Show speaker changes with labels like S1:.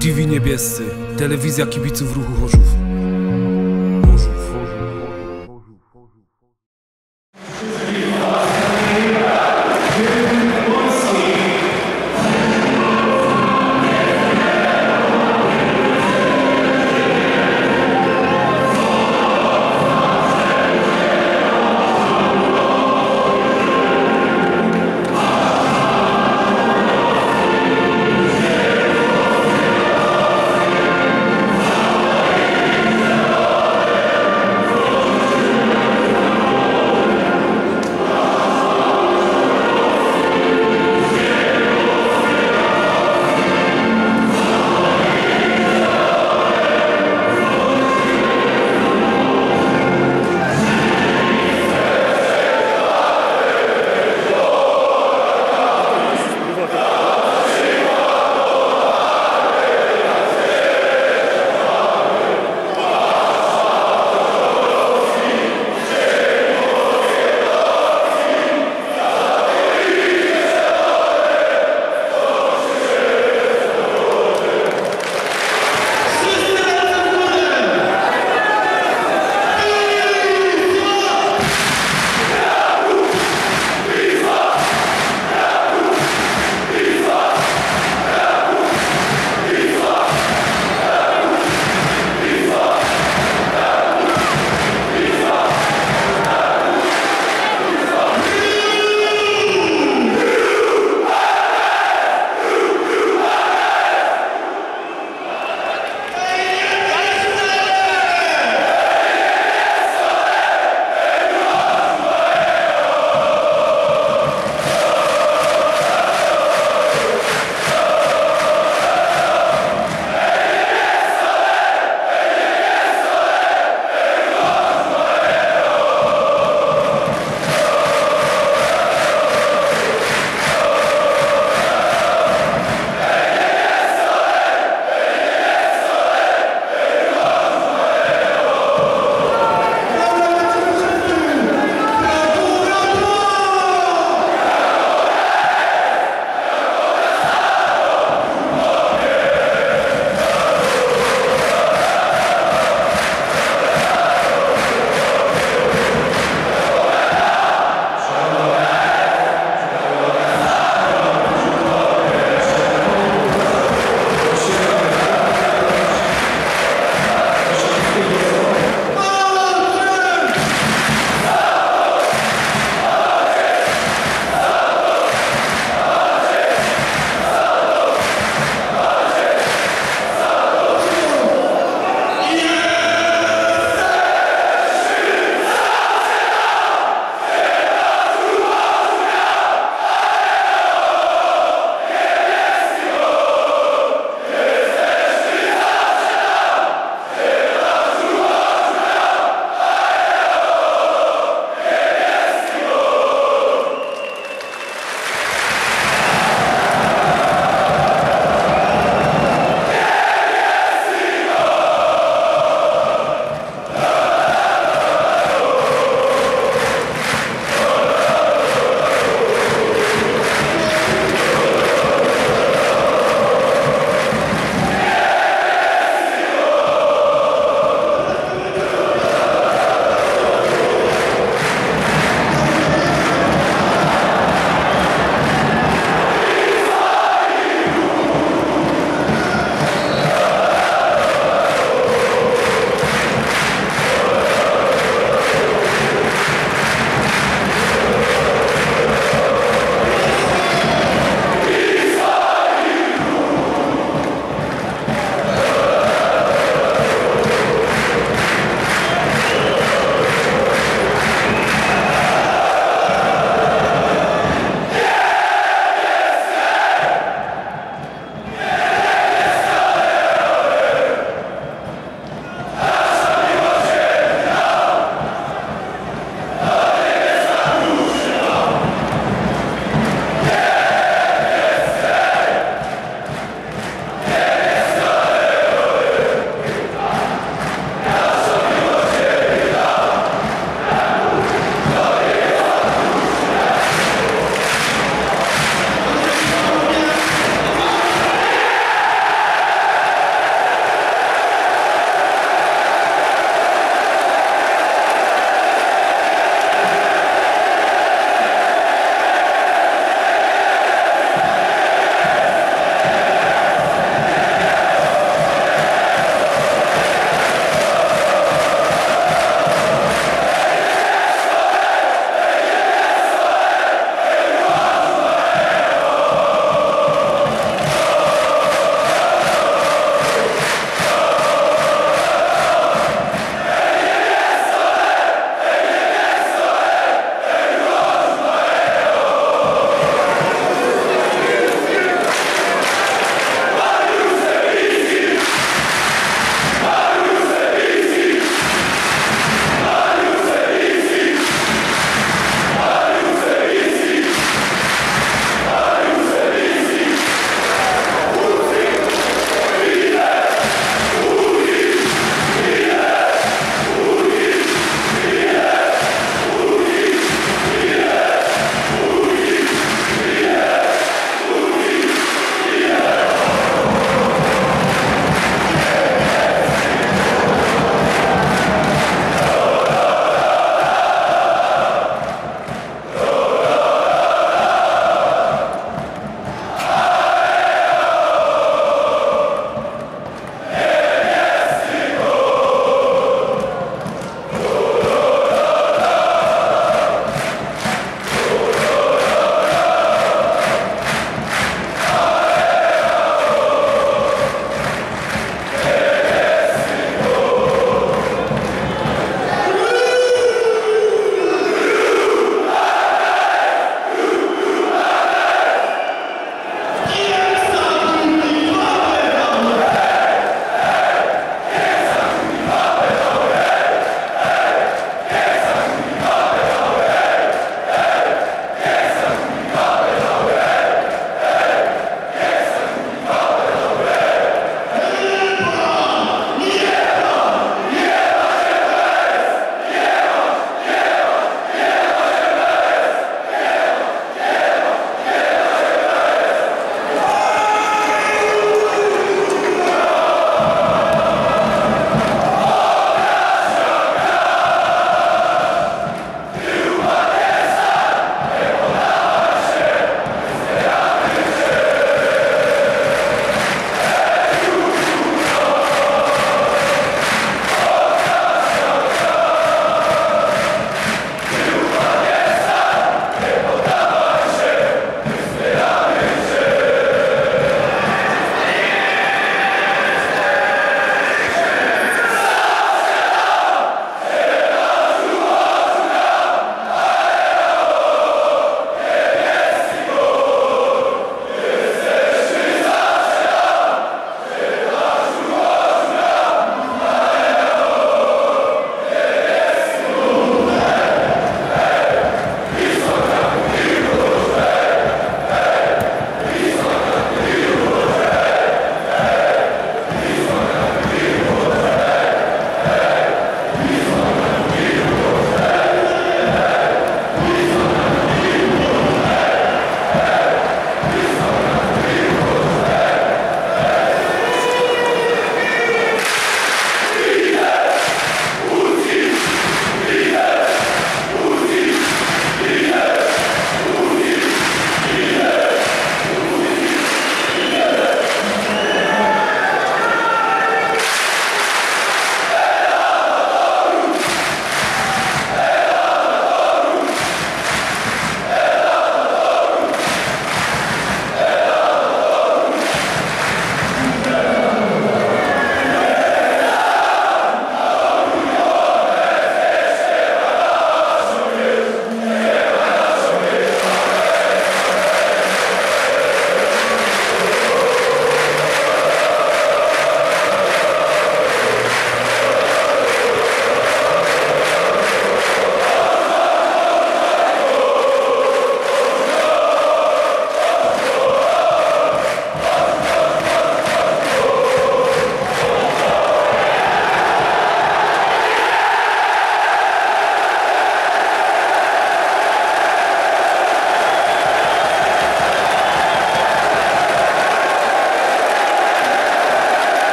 S1: TV Niebiescy, telewizja kibiców ruchu Chorzów.